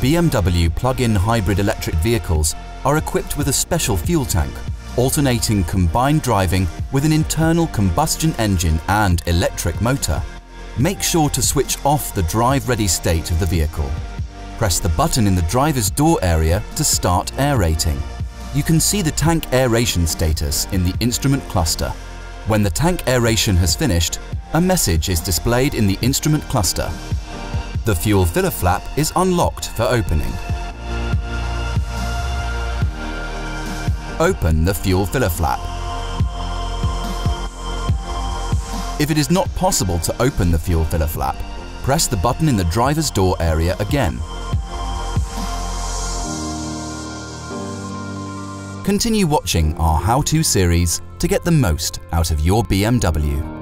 BMW plug-in hybrid electric vehicles are equipped with a special fuel tank, alternating combined driving with an internal combustion engine and electric motor. Make sure to switch off the drive-ready state of the vehicle. Press the button in the driver's door area to start aerating. You can see the tank aeration status in the instrument cluster. When the tank aeration has finished, a message is displayed in the instrument cluster. The fuel filler flap is unlocked for opening. Open the fuel filler flap. If it is not possible to open the fuel filler flap, press the button in the driver's door area again. Continue watching our how-to series to get the most out of your BMW.